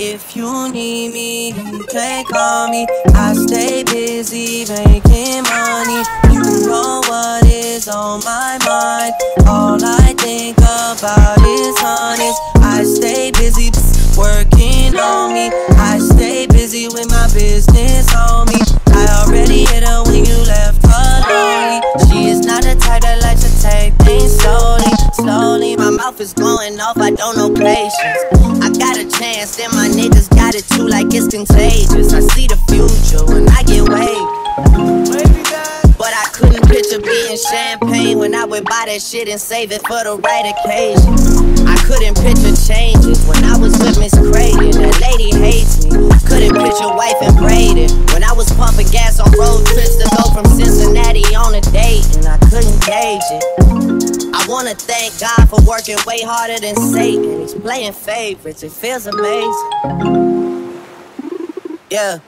If you need me, you can call me. I stay busy making money. You know what is on my mind. All I think about is honey. I stay busy working on me. I stay busy with my business on me. I already hit her when you left her lonely. She is not the type that likes to take things slowly, slowly. My mouth is going off, I don't know patience. I chance, then my niggas got it too, like it's contagious. I see the future when I get. But I couldn't picture being champagne when I would buy that shit and save it for the right occasion. I couldn't picture changes when I was with Miss Creighton. That lady hates me. Couldn't picture wife and braided when I was pumping gas on road trips to go from Cincinnati on a date, and I couldn't gauge it. I wanna thank God for working way harder than Satan. He's playing favorites, it feels amazing. Yeah.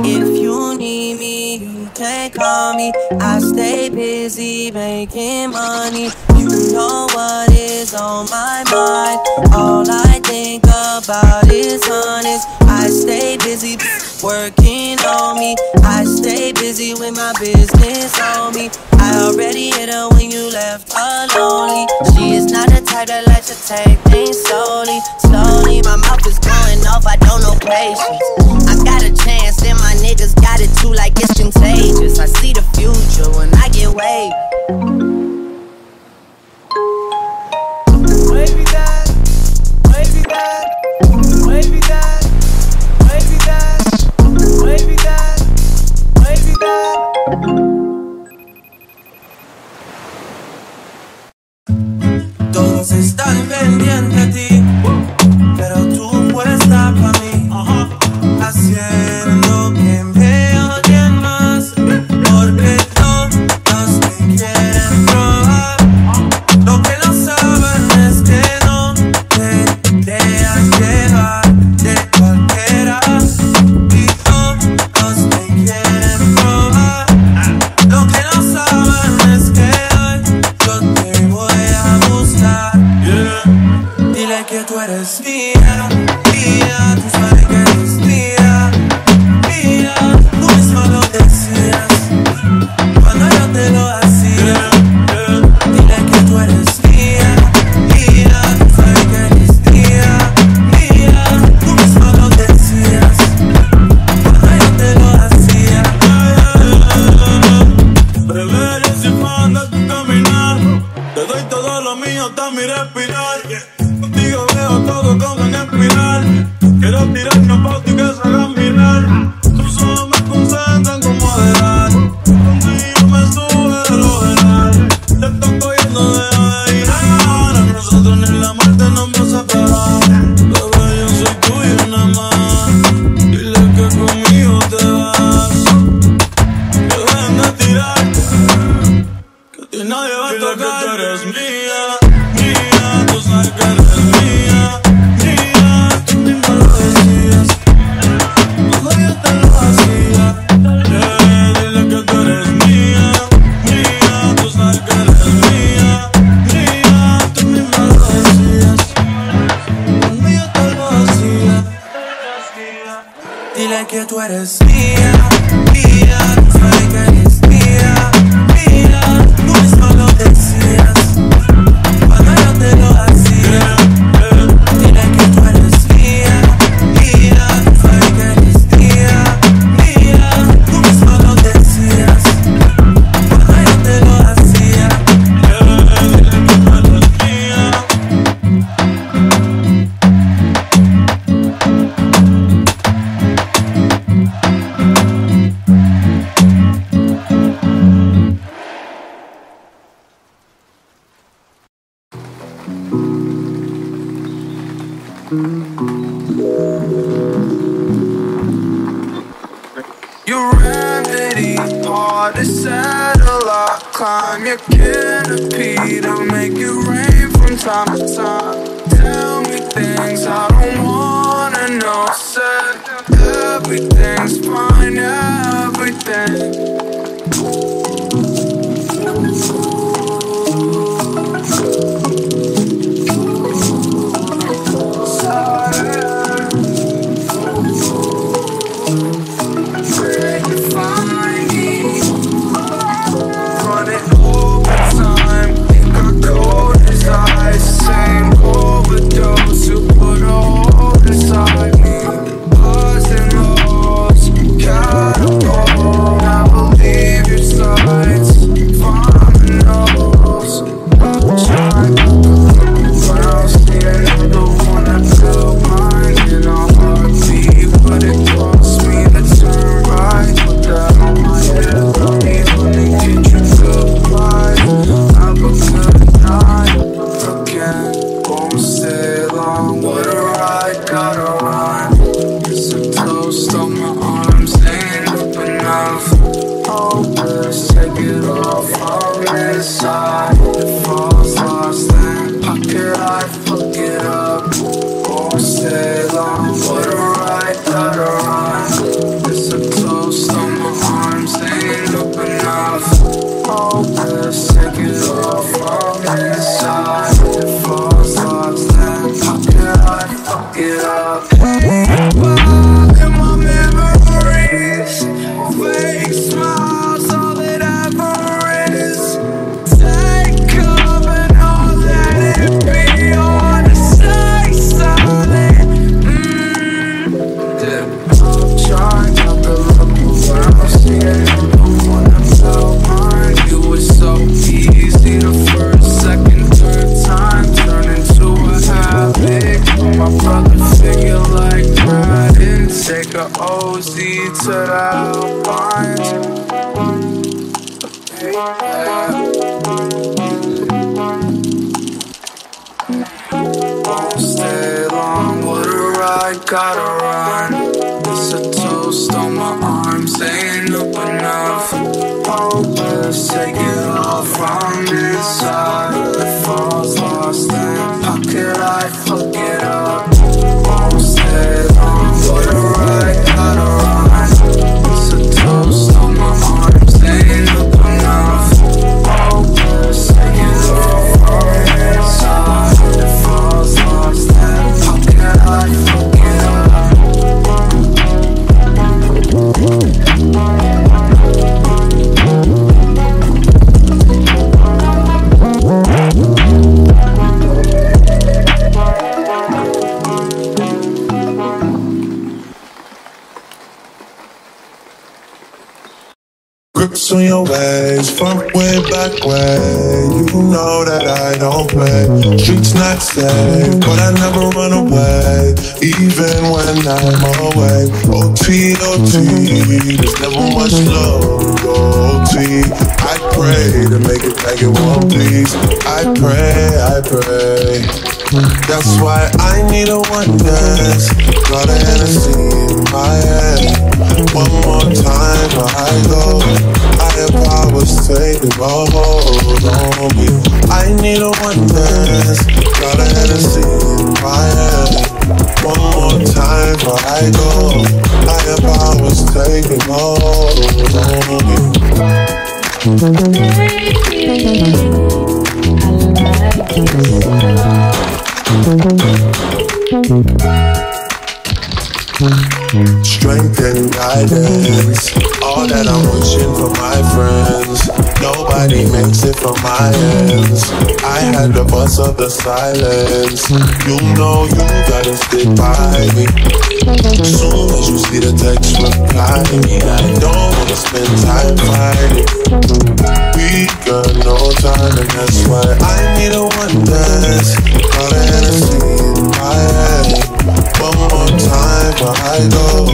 If you need me, you can call me. I stay busy making money. You know what is on my mind. All I think about is honest. I stay busy working on me. I stay busy with my business on me. I already hit her when you left her lonely. She is not the type that likes to take things slowly, slowly. My mouth is going off, I don't know patience. I got a chance, then my niggas got it too, like it's contagious. I see the future when I get wavy. Wavy that, tan pendiente a ti. water. Gotta run. It's a toast on my arms, ain't up enough. Hopeless, take it all from inside. It falls lost, how could I fuck it up? On your ways, from way back way. You know that I don't play. Streets not safe, but I never run away, even when I'm away. OT, OT, there's never much love. OT, I pray to make it back in one piece. I pray, I pray. That's why I need a one dance. Got a Hennessy in my hand. One more time I go. Powers taking a hold on me. I need a one dance. Got a Hennessy in my hand. One more time before I go. Higher powers taking a hold on me. Strength and guidance, all that I'm wishing for my friends. Nobody makes it from my ends. I had to bust up the silence. You know you gotta stick by me. Soon as you see the text, reply me. I don't wanna spend time fighting. We got no time, and that's why I need a one dance. Got a Hennessy in my hand. One more time before I go.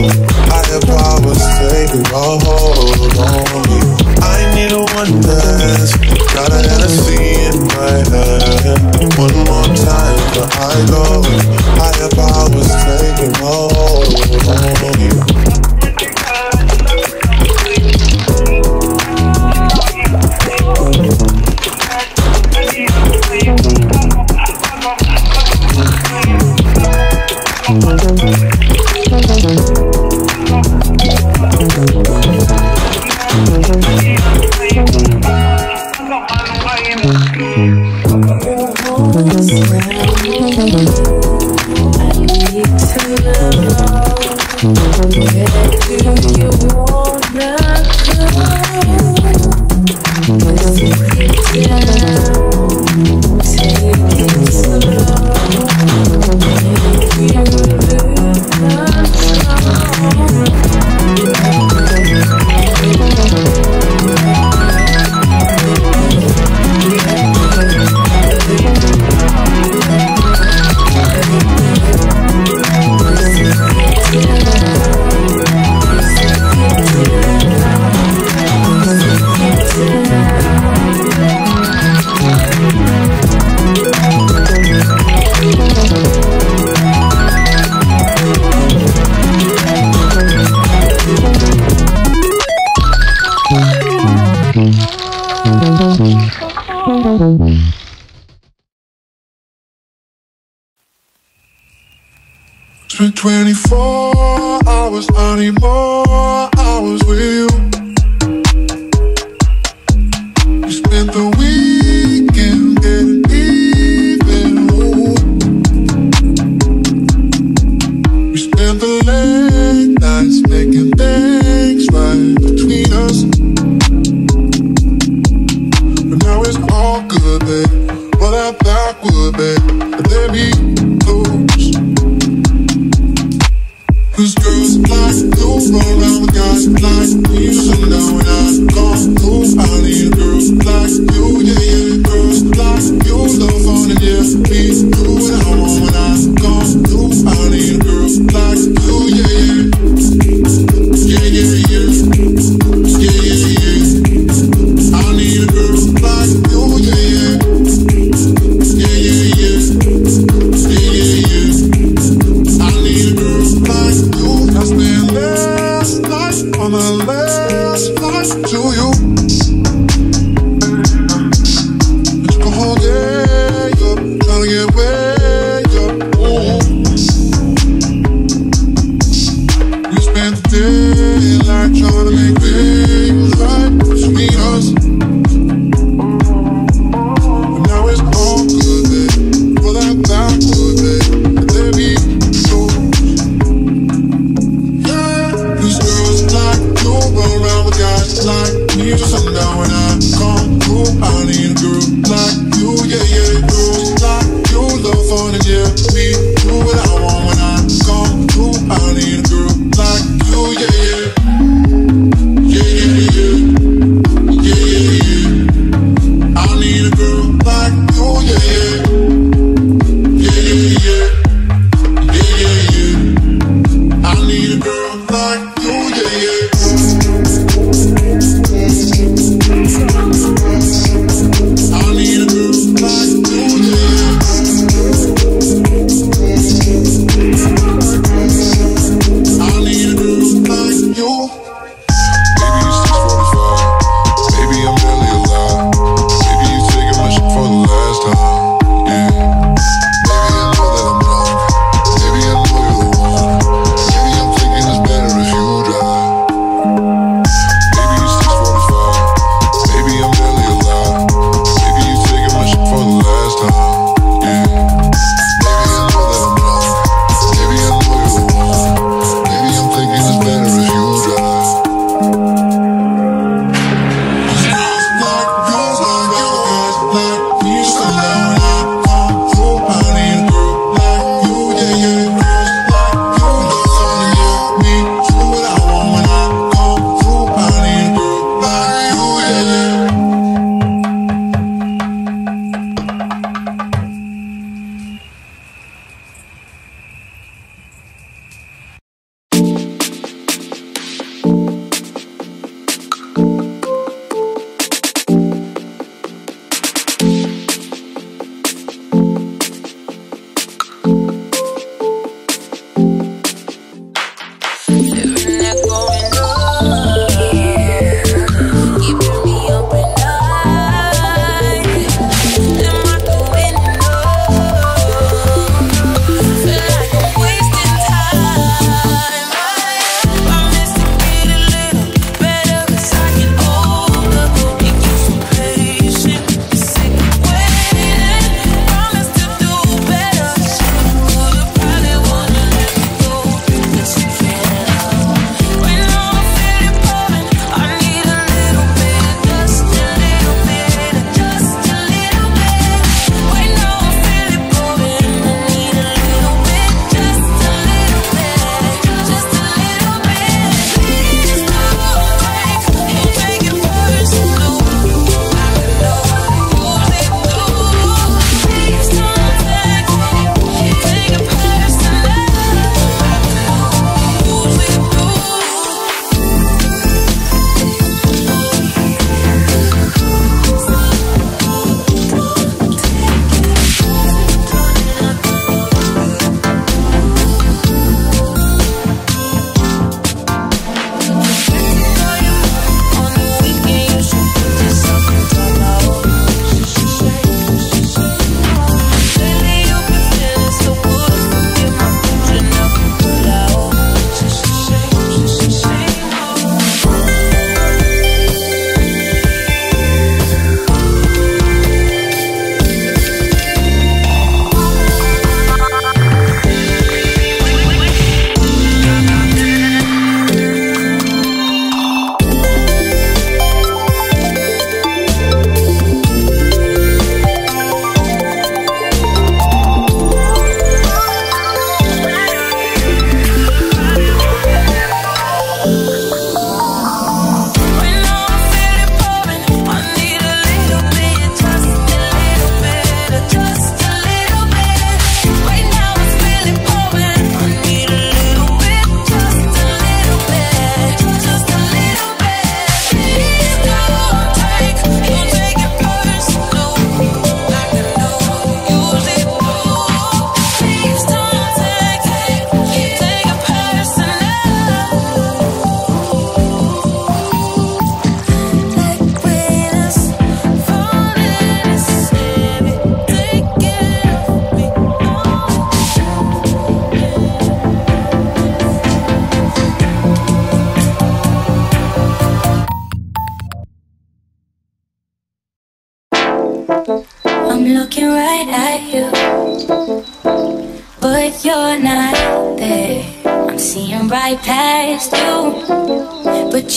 Higher powers taking a hold on me. I need a one dance. Got a Hennessy in my hand. One more time before I go. Higher powers taking a hold on me. Spent 24 hours, I need more hours with you. To you.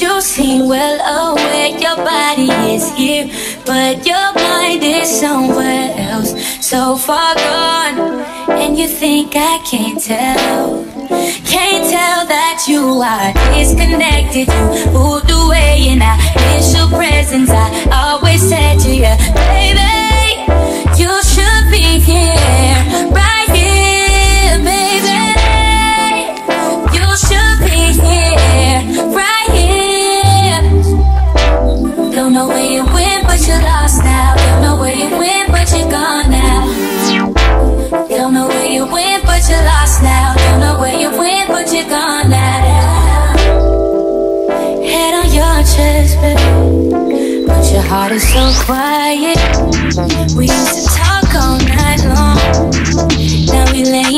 You seem well aware your body is here, but your mind is somewhere else. So far gone, and you think I can't tell. Can't tell that you are disconnected. You moved away, and I miss your presence. I always said to you, baby, you should be here, right so quiet. We used to talk all night long. Now we laying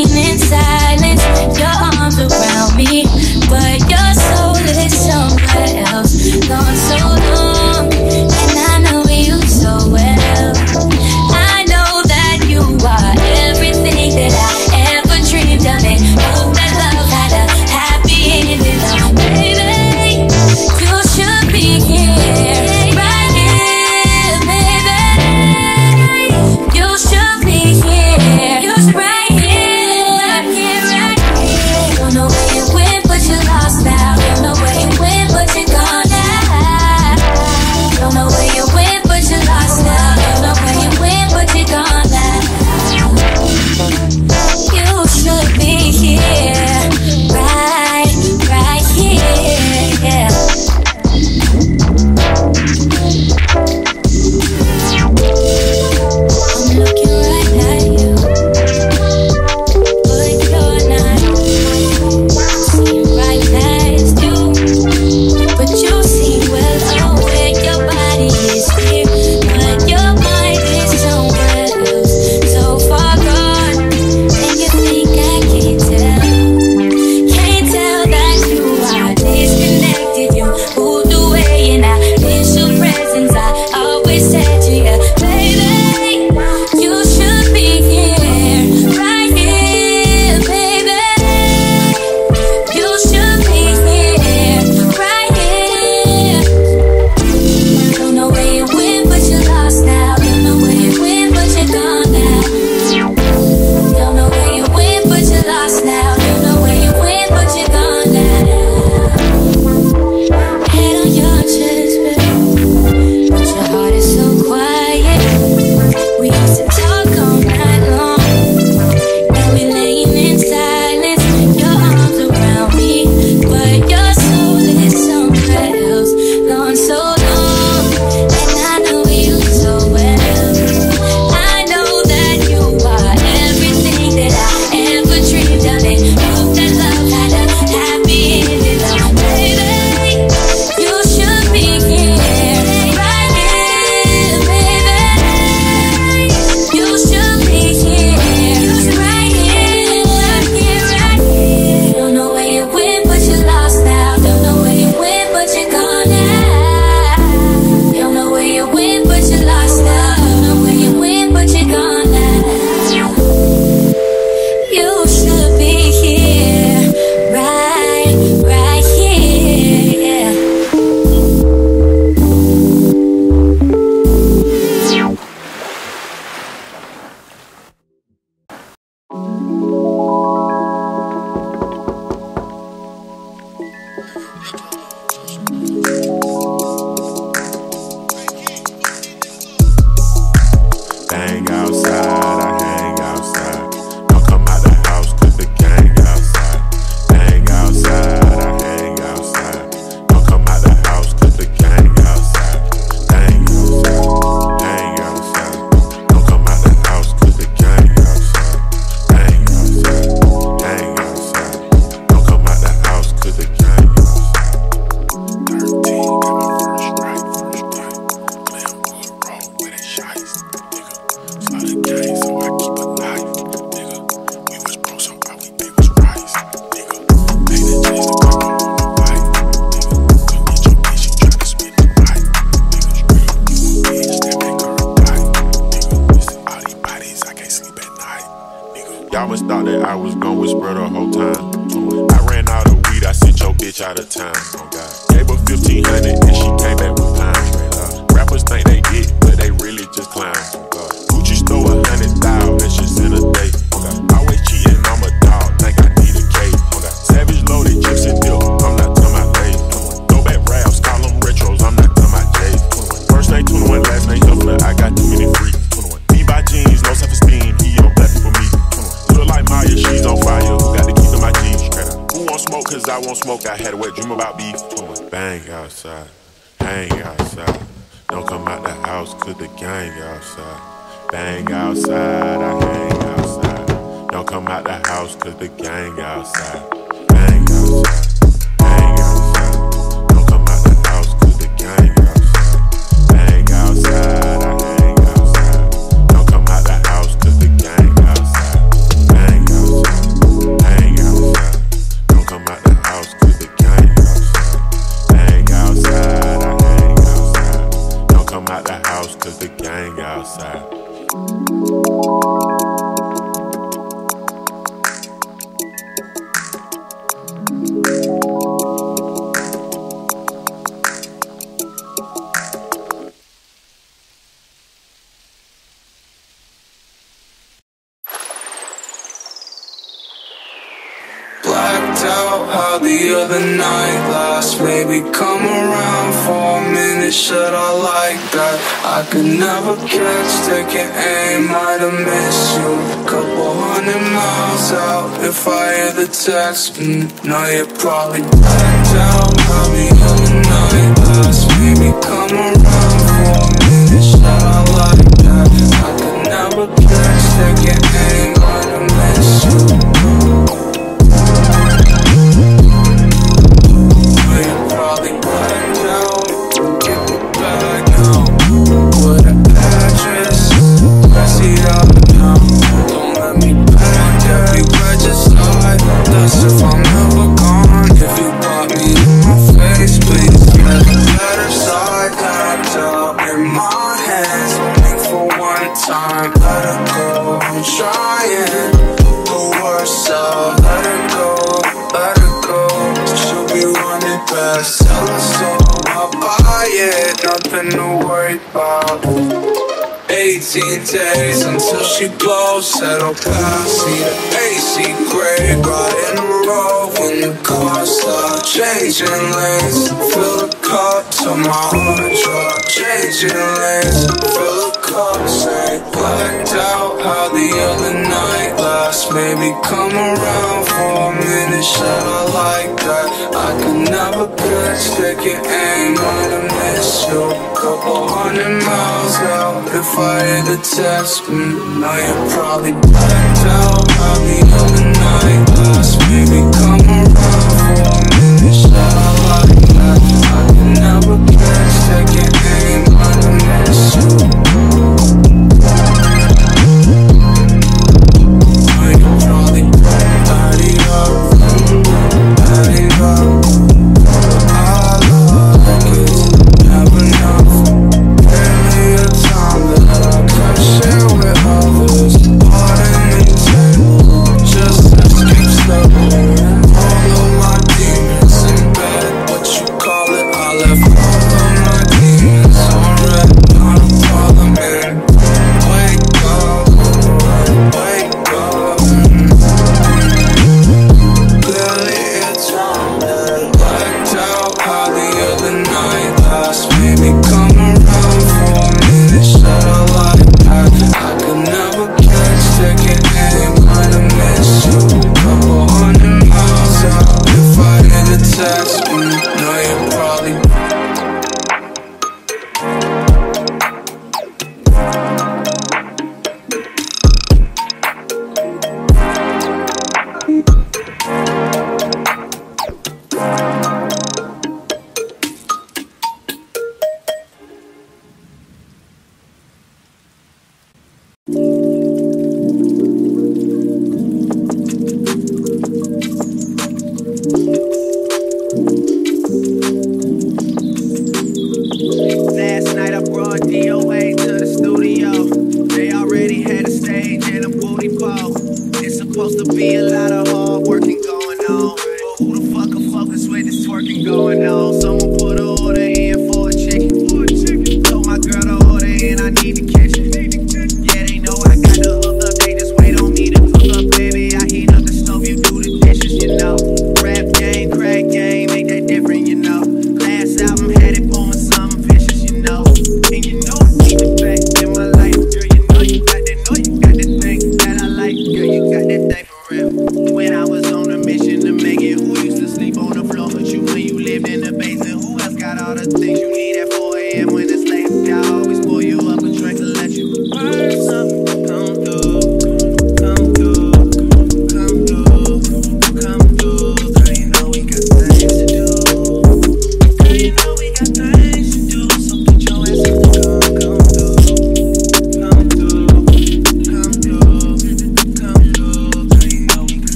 smoke cause I won't smoke. I had a wet dream about beef. Bang outside, hang outside. Don't come out the house cause the gang outside. Bang outside, I hang outside. Don't come out the house cause the gang outside. How the other night last Baby, come around for a minute Should I like that? I could never catch Taking aim, might have missed you. Couple hundred miles out If I hear the text mm, Now you're probably dead out Probably night last Baby, come around best seller, so I buy it. Nothing to worry about. 18 days until she blows, settle past. See the AC gray, in the road when the car starts changing lanes. Fill the cup till my heart drops, changing lanes. Fill Blacked out how the other night last Baby, come around for a minute, shut I like that I could never catch, take your aim, on a miss you Couple hundred miles out, if I hit the test mm, Now you're probably blacked out how the other night last Baby, come around for a minute